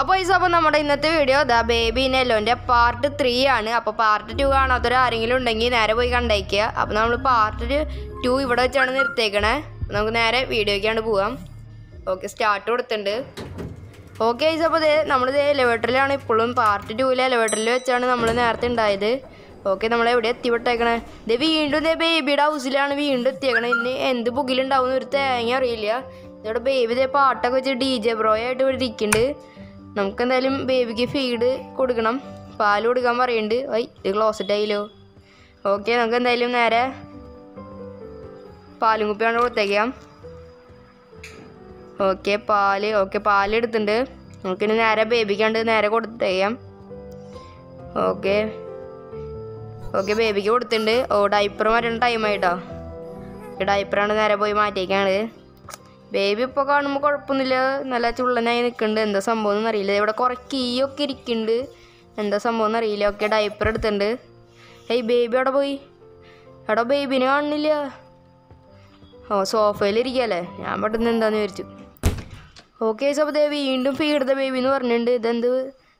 അപ്പോൾ ഈ അപ്പോൾ നമ്മുടെ ഇന്നത്തെ വീഡിയോ ദ ബേബി നെല്ലോന്റെ പാർട്ട് ത്രീ ആണ്. അപ്പോൾ പാർട്ട് ടു കാണാത്തൊരു ആരെങ്കിലും ഉണ്ടെങ്കിൽ നേരെ പോയി കണ്ടേക്കുക അപ്പോൾ നമ്മൾ പാർട്ട് ടു ഇവിടെ വെച്ചാണ് നിർത്തിയേക്കണേ. അപ്പോൾ നമുക്ക് നേരെ വീഡിയോയ്ക്കാണ്ട് പോവാം. ഓക്കെ സ്റ്റാർട്ട് കൊടുത്തിട്ടുണ്ട്. ഓക്കെ ഐസ് അപ്പോൾ ഇതേ നമ്മളിത് എലിവേറ്ററിലാണ് ഇപ്പോഴും. പാർട്ട് ടൂവിലെ എലിവേറ്ററിൽ വെച്ചാണ് നമ്മൾ നേരത്തെ ഉണ്ടായത്. ഓക്കെ നമ്മൾ എവിടെ എത്തിവിട്ടേക്കണേ ഇത് വീണ്ടും ഇതേ ബേബിയുടെ ഹൗസിലാണ് വീണ്ടും എത്തിയേക്കണേ. ഇനി എന്ത് പുകിലുണ്ടാവും ഒരു തേങ്ങ അറിയില്ല. ഇവിടെ ബേബി ഇതേ പാട്ടൊക്കെ വെച്ച് ഡി ജെ ബ്രോയായിട്ട് ഇവിടെ ഇരിക്കുന്നുണ്ട് നമുക്ക് എന്തായാലും ബേബിക്ക് ഫീഡ് കൊടുക്കണം. പാൽ കൊടുക്കാൻ പറയുന്നുണ്ട് ഐ ഇത് ക്ലോസറ്റ് ആയില്ലോ. ഓക്കെ നമുക്ക് എന്തായാലും നേരെ പാലും കുപ്പിയാണ് കൊടുത്തേക്കാം. ഓക്കെ പാൽ ഓക്കെ പാൽ എടുത്തിട്ടുണ്ട്. നമുക്കിനി നേരെ ബേബിക്കാണ്ട് നേരെ കൊടുത്തേക്കാം. ഓക്കെ ഓക്കെ ബേബിക്ക് കൊടുത്തിട്ടുണ്ട്. ഓ ഡൈപ്പർ മാറ്റേണ്ട ടൈമായിട്ടോ ഈ ഡൈപ്പറാണ് നേരെ പോയി മാറ്റിയേക്കാണ്. ബേബി ഇപ്പോൾ കാണുമ്പോൾ കുഴപ്പമൊന്നുമില്ല നല്ല ചുള്ളനായി നിൽക്കുന്നുണ്ട് എന്താ സംഭവം എന്ന് അറിയില്ല. ഇവിടെ കുറേ കീയൊക്കെ ഇരിക്കുന്നുണ്ട് എന്താ സംഭവം എന്ന് അറിയില്ല. ഒക്കെ ഡൈപ്പർ എടുത്തിട്ടുണ്ട്. ഏയ് ബേബി അവിടെ പോയി? എടാ ബേബിനെ കാണുന്നില്ല. ഓ സോഫയിൽ ഇരിക്കല്ലേ ഞാൻ പെട്ടെന്ന് എന്താന്ന് വിചാരിച്ചു. ഓക്കെ അപ്പോൾ ദേ വീണ്ടും ഫീഡ് ബേബി എന്ന് പറഞ്ഞിട്ടുണ്ട്. ഇതെന്ത്?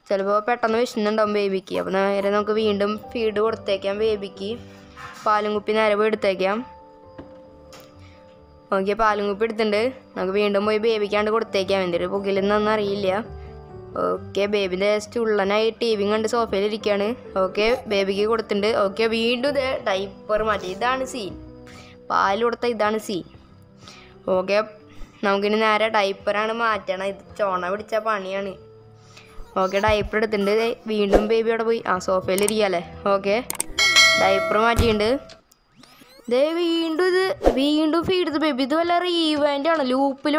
ചിലപ്പോൾ പെട്ടെന്ന് വിശന്നുണ്ടാവും ബേബിക്ക്. അപ്പോൾ നേരെ നമുക്ക് വീണ്ടും ഫീഡ് കൊടുത്തേക്കാം ബേബിക്ക്. പാലും കുപ്പി നേരെ പോയി എടുത്തേക്കാം. ഓക്കെ പാലും കുപ്പി എടുത്തിട്ടുണ്ട്. നമുക്ക് വീണ്ടും പോയി ബേബിക്കാണ്ട് കൊടുത്തേക്കാം. എന്തൊരു പുകിലെന്നൊന്നും അറിയില്ല. ഓക്കെ ബേബിന്റെ ചുള്ളനായി ടി വി കണ്ട് സോഫയിൽ ഇരിക്കുകയാണ് ഓക്കെ ബേബിക്ക് കൊടുത്തിട്ടുണ്ട്. ഓക്കെ വീണ്ടും ഇതേ ഡൈപ്പർ മാറ്റി. ഇതാണ് സീൻ പാൽ കൊടുത്ത ഇതാണ് സീൻ ഓക്കെ നമുക്കിനി നേരെ ഡൈപ്പറാണ് മാറ്റണം. ഇത് ചോണ പിടിച്ച പണിയാണ്. ഓക്കെ ഡൈപ്പർ എടുത്തിട്ടുണ്ട്. വീണ്ടും ബേബി അവിടെ പോയി. ആ സോഫയിൽ ഇരിക്കാല്ലേ ഓക്കെ ഡൈപ്പർ മാറ്റിയിട്ടുണ്ട്. ദേ വീണ്ടും ഇത് വീണ്ടും ഫീഡ് ബേബി ഇത് വല്ല റീവാൻഡ് ആണ്. ലൂപ്പിൽ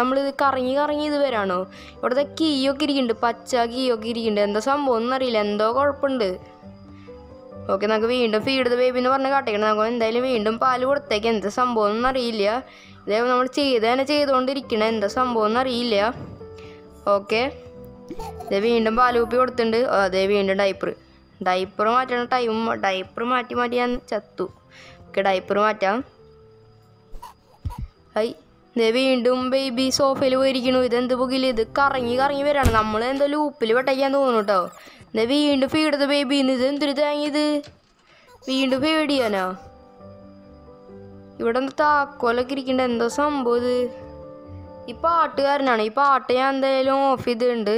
നമ്മൾ ഇത് കറങ്ങി കറങ്ങി ഇത് വരാണോ. ഇവിടുത്തെ കീയൊക്കെ ഇരിക്കുന്നുണ്ട്. പച്ച കീയൊക്കെ ഇരിക്കുന്നുണ്ട്. എന്താ സംഭവം ഒന്നും അറിയില്ല എന്തോ കുഴപ്പമുണ്ട്. ഓക്കെ നമുക്ക് വീണ്ടും ഫീഡ് ബേബി എന്ന് പറഞ്ഞ് കാട്ടിക്കണം നമുക്ക് എന്തായാലും വീണ്ടും പാൽ കൊടുത്തേക്ക്. എന്താ സംഭവം എന്നറിയില്ല. അറിയില്ല ഇതേ നമ്മൾ ചെയ്ത് തന്നെ ചെയ്തുകൊണ്ടിരിക്കണേ. എന്താ സംഭവം എന്നറിയില്ല. ഓക്കെ ഇതേ വീണ്ടും പാൽ കുപ്പി കൊടുത്തിട്ടുണ്ട്. അതേ വീണ്ടും ഡൈപ്പർ ഡൈപ്പർ മാറ്റണ. ടൈം ഡൈപ്പർ മാറ്റി മാറ്റി ഞാൻ ചത്തു. ഓക്കെ ഡൈപ്പർ മാറ്റാം. ഹൈ ഇതേ വീണ്ടും ബേബി സോഫയിൽ പോയിരിക്കണു ഇതെന്ത് പുകിൽ? ഇത് കറങ്ങി കറങ്ങി വരാണ്. നമ്മൾ എന്തോ ലൂപ്പിൽ വെട്ടയ്ക്കാൻ തോന്നുന്നു കേട്ടോ ഇതേ വീണ്ടും ഫീഡത് ബേബി ഇത് എന്തൊരു തേങ്ങിയത് വീണ്ടും ഫീഡ് ചെയ്യാനാ? ഇവിടെ താക്കോലൊക്കെ ഇരിക്കണ്ട. എന്തോ സംഭവം ഇത്? ഈ പാട്ടുകാരനാണ്. ഈ പാട്ട് ഞാൻ എന്തായാലും ഓഫ് ചെയ്തിട്ടുണ്ട്.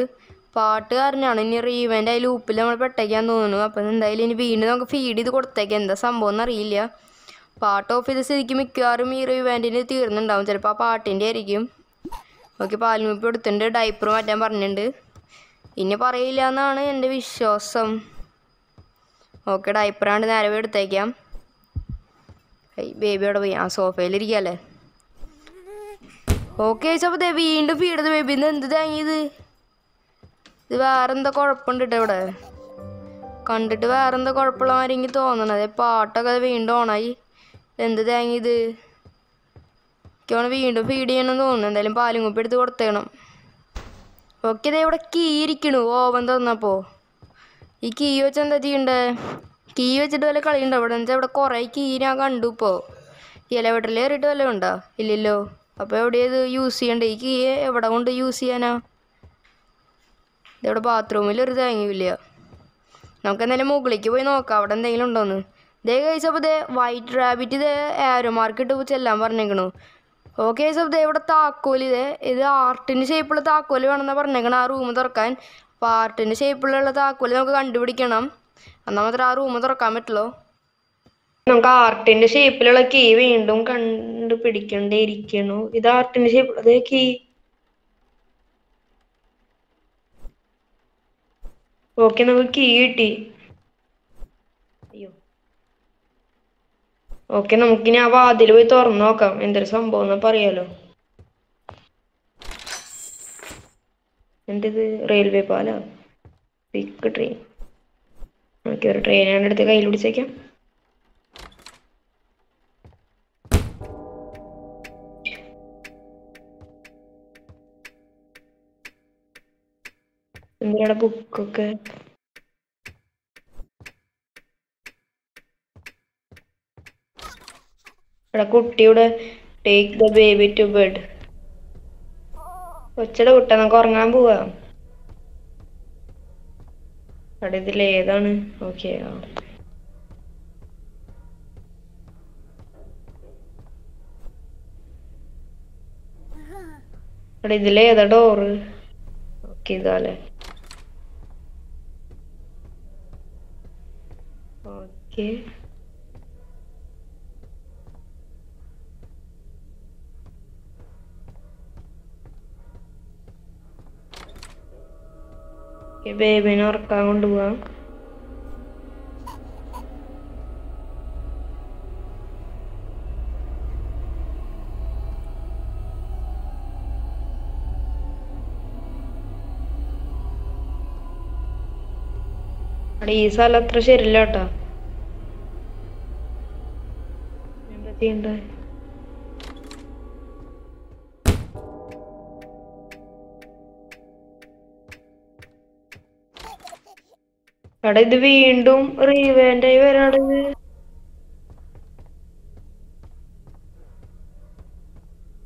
പാട്ടുകാരനാണ്. ഇനി റീവന്റെ ലൂപ്പിൽ നമ്മൾ പെട്ടയ്ക്കാൻ തോന്നുന്നു. അപ്പം എന്തായാലും ഇനി വീണ്ടും നമുക്ക് ഫീഡ് ചെയ്ത് കൊടുത്തേക്കാം. എന്താ സംഭവം എന്നറിയില്ല. പാട്ട് ഓഫ് ചെയ്ത സ്ഥിതിക്ക് മിക്കവാറും ഈ ഇവന്റിന് തീർന്നുണ്ടാവും ചിലപ്പോൾ ആ പാട്ടിന്റെ ആയിരിക്കും. ഓക്കെ പാൽമുപ്പി എടുത്തിട്ടുണ്ട് ഡൈപ്പർ മാറ്റാൻ പറഞ്ഞിട്ടുണ്ട്. ഇനി പറയില്ല എന്നാണ് എന്റെ വിശ്വാസം. ഓക്കെ ഡൈപ്പറാണ് നേരെ പോയി എടുത്തേക്കാം. ബേബി അവിടെ പോയി. ആ സോഫയിലിരിക്കല്ലേ ഓക്കെ അപ്പോൾ ദേ വീണ്ടും ഫീഡത് ബേബി എന്ത് തേങ്ങിയത്? ഇത് വേറെന്താ കുഴപ്പമുണ്ട് കേട്ടോ ഇവിടെ? കണ്ടിട്ട് വേറെന്താ കുഴപ്പമുള്ള എനിക്ക് തോന്നണത്. പാട്ടൊക്കെ വീണ്ടും ഓണായി എന്ത് തേങ്ങിയത്? എനിക്കവണ് വീണ്ടും ഫീഡ് ചെയ്യണമെന്ന് തോന്നുന്നു. എന്തായാലും പാലും കുപ്പി എടുത്ത് കൊടുത്തേണം. ഓക്കെ ഇതേ ഇവിടെ കീ ഇരിക്കണു ഓവൻ തന്നപ്പോൾ ഈ കീ വെച്ച് എന്താ ചെയ്യണ്ടേ? കീ വെച്ചിട്ട് വല്ല കളിയുണ്ടോ? ഇവിടെ വെച്ചാൽ ഇവിടെ കുറേ കീ ഞാൻ കണ്ടു ഇപ്പോൾ ഇലവെട്ടിൽ കയറിയിട്ട് വല്ലതും ഉണ്ടോ? ഇല്ലല്ലോ. അപ്പോൾ എവിടെയത് യൂസ് ചെയ്യണ്ടേ? ഈ കീ എവിടെ കൊണ്ട് യൂസ് ചെയ്യാനാ? ഇതിവിടെ ബാത്റൂമിൽ ഒരു തേങ്ങയില്ല നമുക്ക് എന്തായാലും മുകളിലേക്ക് പോയി നോക്കാം. അവിടെ എന്തെങ്കിലും ഉണ്ടോന്ന്? ദേ കഴിച്ചപ്പോൾ ദേ വൈറ്റ് റാബിറ്റ് ഇതേ ആരോ മാർക്കിട്ട് ചെല്ലാൻ പറഞ്ഞേക്കണു. ഓക്കെ അപ്പോൾ ദേ ഇവിടെ താക്കോൽ ഇതേ ഇത് ആർട്ടിന്റെ ഷേപ്പുള്ള താക്കോൽ വേണമെന്നാണ് പറഞ്ഞേക്കണം. ആ റൂം തുറക്കാൻ. അപ്പോൾ ആർട്ടിന്റെ ഷേപ്പിലുള്ള താക്കോൽ നമുക്ക് കണ്ടുപിടിക്കണം. എന്നാൽ മാത്രമേ ആ റൂം തുറക്കാൻ പറ്റുള്ളൂ. നമുക്ക് ആർട്ടിന്റെ ഷേപ്പിലുള്ള കീ വീണ്ടും കണ്ടുപിടിക്കണ്ടേ ഇരിക്കണു ഇത് ആർട്ടിന്റെ ഷേപ്പിൽ അതേ കീ ഓക്കെ നമുക്ക് കീ കിട്ടി അയ്യോ ഓക്കെ നമുക്കിനി ആ വാതിൽ പോയി തുറന്നു നോക്കാം. എന്തൊരു സംഭവം എന്ന് പറയാലോ. എന്തിത്? റെയിൽവേ പാലാ? ബിഗ് ട്രെയിൻ ഓക്കെ ഒരു ട്രെയിനാണ് എടുത്ത് കയ്യിൽ പിടിച്ചേക്കാം. എന്തിനാണ് ബുക്കൊക്കെ എടാ കുട്ടിയുടെ take the baby to bed കൊച്ചട കുട്ട നമുക്ക് ഉറങ്ങാൻ പോവാ? അവിടെ ഇതിൽ ഏതാണ്? ഓക്കെ അവിടെ ഇതിൽ ഏതാ ഡോറ് ഓക്കെ ഇതാല്ലേ. ഓക്കെ ബേബിനെ ഉറക്കാൻ കൊണ്ടുപോവാം. ഈ സ്ഥലം അത്ര ശരിയല്ല കേട്ടോ. എന്താ ചെയ്യണ്ടേ? എടാ ഇത് വീണ്ടും റീവാൻഡ് ആയി വരാണിത്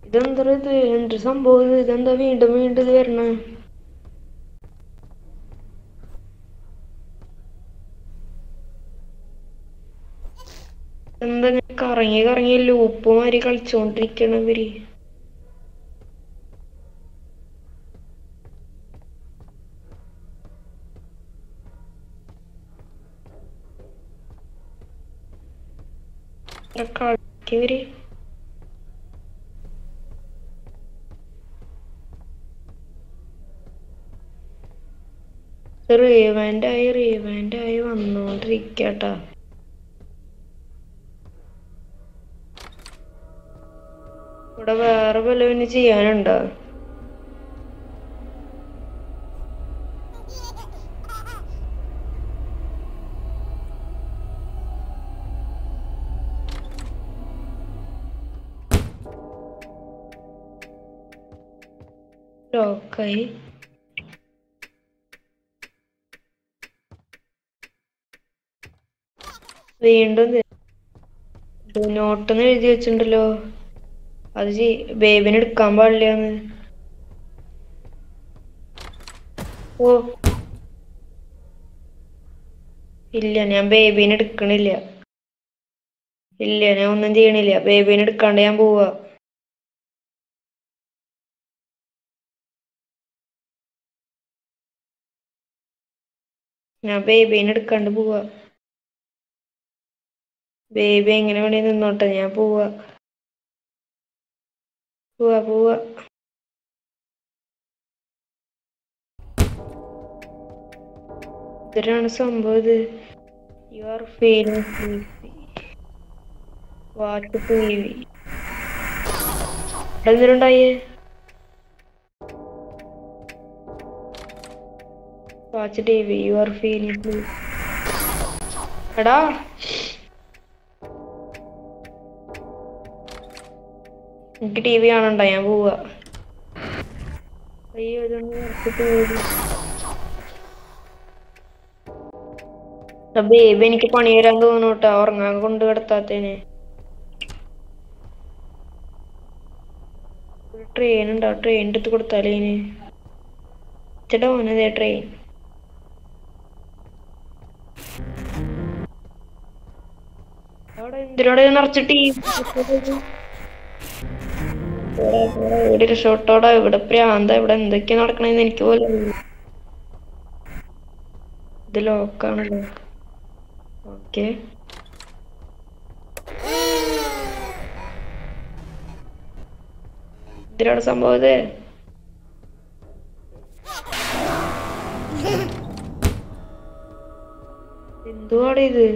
ഇതെന്താ ഇത്? എന്ത് സംഭവം ഇതെന്താ വീണ്ടും വീണ്ടും ഇത് വരണ? എന്താ കറങ്ങി കറങ്ങി ലൂപ്പ് മാതിരി കളിച്ചോണ്ടിരിക്കണ ഇവർ? ഇത്ര Call of ആയി റീവാൻഡ് ആയി വന്നോണ്ടിരിക്കട്ടാ. ഇവിടെ വേറെ വല്ലവന് ചെയ്യാനുണ്ടോ? ലോക്കായി വീണ്ടും നോട്ടെന്ന് എഴുതി വെച്ചിട്ടുണ്ടല്ലോ അത് ബേബിനെ എടുക്കാൻ പാടില്ലാന്ന്. ഓ. ഇല്ല ഞാൻ ബേബീനെ എടുക്കണില്ല. ഇല്ല ഞാൻ ഒന്നും ചെയ്യണില്ല. ബേബീനെ എടുക്കാണ്ട് ഞാൻ പോവാ. ഞാൻ ബേബീനെ എടുക്കാണ്ട് പോവാ. ബേബി എങ്ങനെ വേണേ നിന്നോട്ടെ ഞാൻ പോവാ. പോവാ പോവാ. ഇത്രയാണ് സംഭവം ഇത്. You are feeling watch T V എന്തിനുണ്ടായേ watch T V you are feeling എടാ. എനിക്ക് ടി വി കാണണ്ട ഞാൻ പോവാ. ബേബി എനിക്ക് പണി വരാൻ തോന്നുന്നു കേട്ടോ ഉറങ്ങാൻ കൊണ്ട് കിടത്താത്തേന്. ട്രെയിൻ ഉണ്ടോ? ട്രെയിൻ എടുത്ത് കൊടുത്താലേ ഇനി ചേട്ടാ ഓനതേ ട്രെയിൻ എന്തിനോടെ നിറച്ചിട്ട് ഈ ഇവിടെ റിസോർട്ടോടെ ഇവിടെ പ്രാന്ത ഇവിടെ എന്തൊക്കെയാ നടക്കണെന്ന് എനിക്ക് പോലും. ഇത് ലോക്കാണല്ലോ ഓക്കെ എന്തിനാണ് സംഭവം ഇത്. എന്തുവാണ് ഇത്?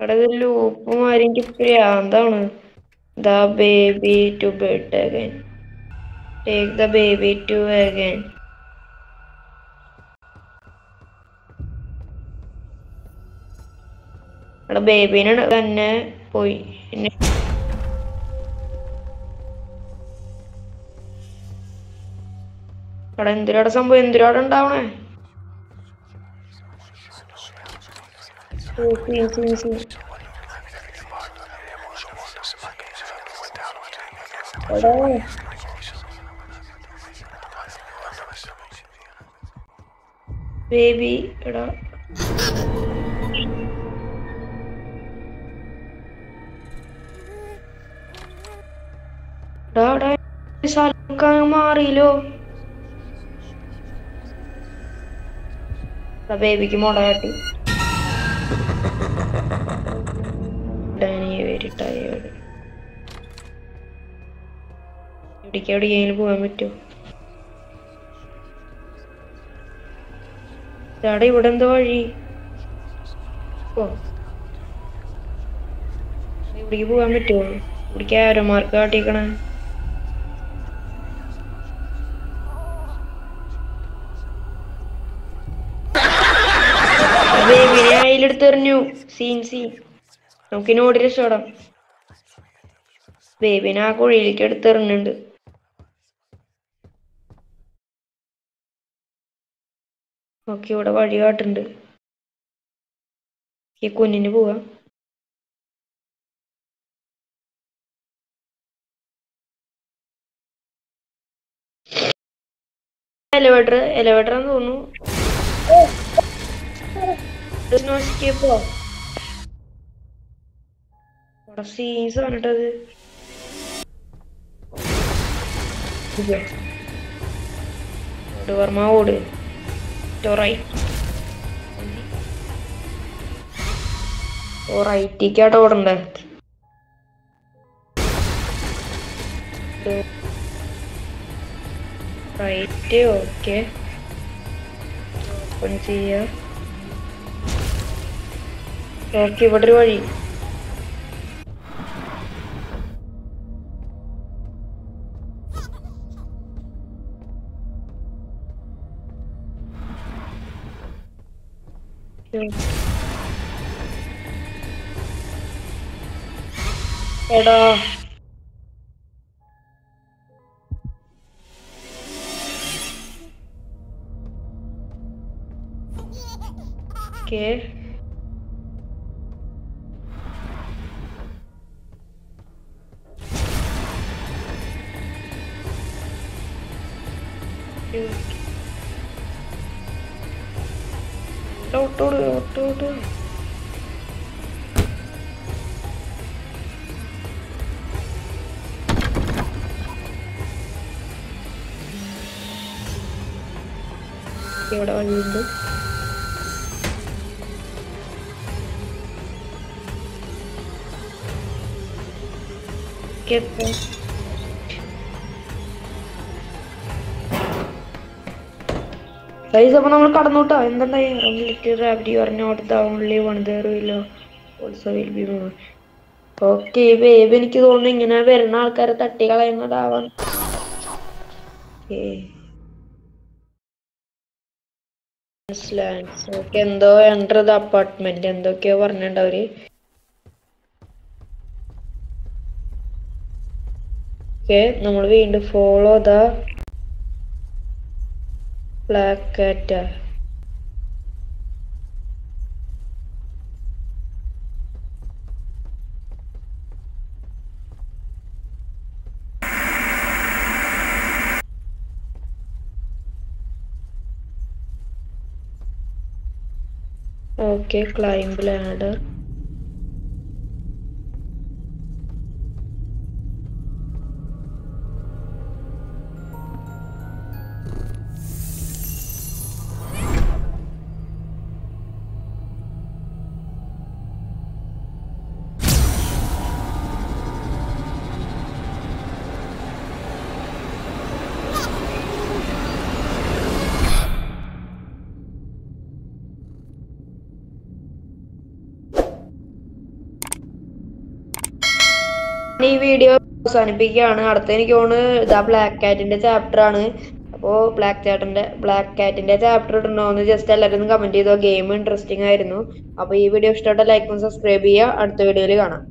അവിടെ ഇത് ലൂപ്പ് മാറി എനിക്ക് പ്രാന്താണ്. The baby to bed again take the baby to again അവിടെ ബേബീനെ തന്നെ പോയി. പിന്നെ അവിടെ എന്തിനാടെ സംഭവം? എന്തിനാടെ ഉണ്ടാവണേ? Sí, sí. സീൻ. എടാ. ബേബി എടാ മാറിയില്ലോ ബേബിക്ക് മുട കാട്ടി ഇവിടേക്ക് എവിടെയെങ്കിലും പോകാൻ പറ്റുമോ ചേട്ടാ ഇവിടെ എന്തോ വഴി? ഇവിടേക്ക് പോകാൻ പറ്റുമോ ഇവിടേക്ക് ആരോ മാർക്ക് കാട്ടിക്കണേ ബേബിനെ എറിഞ്ഞു? സീൻ സീൻ നമുക്ക് ഇനി ഓടി രക്ഷപ്പെടാം. ബേബിനെ ആ കുഴിയിലേക്ക് എടുത്തെറിഞ്ഞുണ്ട് ഓക്കെ ഇവിടെ വഴി കാട്ടുണ്ട്. ഈ കുഞ്ഞിന് പോവാം. എലവേറ്റർ എലവേറ്റർ എന്ന് തോന്നുന്നു. സീൻസ് കണ്ടിട്ടത്. ഓട് വർമ്മ ഓട്. റൈറ്റിക്കാട്ടോ ഓടണ്ടേ? റൈറ്റ് ഓക്കെ ഓപ്പൺ ചെയ്യാം. ഓക്കെ ഇവിടെ ഒരു വഴി. എടാ. ഓക്കെ ഓട്ടോട് ഓട്ടോട് ഇവിടെ വഴിയുണ്ട് കേട്ടോ ഗൈസ് അപ്പൊ നമ്മൾ കടന്നുട്ടോ. എന്തുണ്ടായി റാബിറ്റി പറഞ്ഞു അടുത്ത only one തേറില്ലോ also will be move okay wave എനിക്ക് തോന്നുന്നു ഇങ്ങനെ വരുന്ന ആൾക്കാരെ തട്ടി കളയുന്നതാവാൻ എന്തോ എന്റർ ദ അപ്പാർട്ട്മെന്റ് എന്തൊക്കെയോ പറഞ്ഞിട്ടുണ്ട് അവർ. ഓക്കെ നമ്മൾ വീണ്ടും follow the black cat okay climb ഈ വീഡിയോ അവസാനിപ്പിക്കുകയാണ്. അടുത്ത എനിക്ക് തോന്നുന്നു ഇതാ ബ്ലാക്ക് കാറ്റിന്റെ ചാപ്റ്റർ ആണ്. അപ്പോൾ ബ്ലാക്ക് ചാറ്റിന്റെ ബ്ലാക്ക് കാറ്റിന്റെ ചാപ്റ്റർ ഇടണോന്ന് ജസ്റ്റ് എല്ലാവരും കമന്റ് ചെയ്തോ. ഗെയിം ഇൻട്രസ്റ്റിംഗ് ആയിരുന്നു. അപ്പോൾ ഈ വീഡിയോ ഇഷ്ടപ്പെട്ട ലൈക്കും സബ്സ്ക്രൈബ് ചെയ്യുക. അടുത്ത വീഡിയോയിൽ കാണാം.